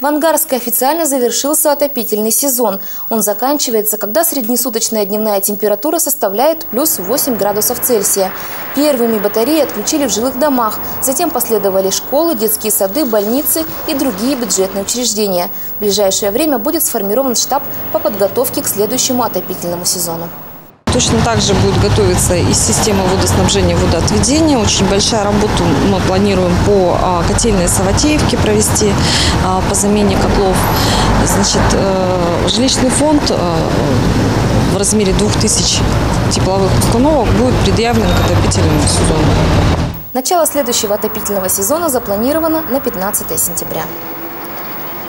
В Ангарске официально завершился отопительный сезон. Он заканчивается, когда среднесуточная дневная температура составляет плюс 8 градусов Цельсия. Первыми батареи отключили в жилых домах, затем последовали школы, детские сады, больницы и другие бюджетные учреждения. В ближайшее время будет сформирован штаб по подготовке к следующему отопительному сезону. Точно так же будет готовиться и система водоснабжения, водоотведения. Очень большая работа мы планируем по а, котельной Саватеевке провести, а, по замене котлов. Значит, э, жилищный фонд э, в размере 2000 тепловых установок будет предъявлен к отопительному сезону. Начало следующего отопительного сезона запланировано на 15 сентября.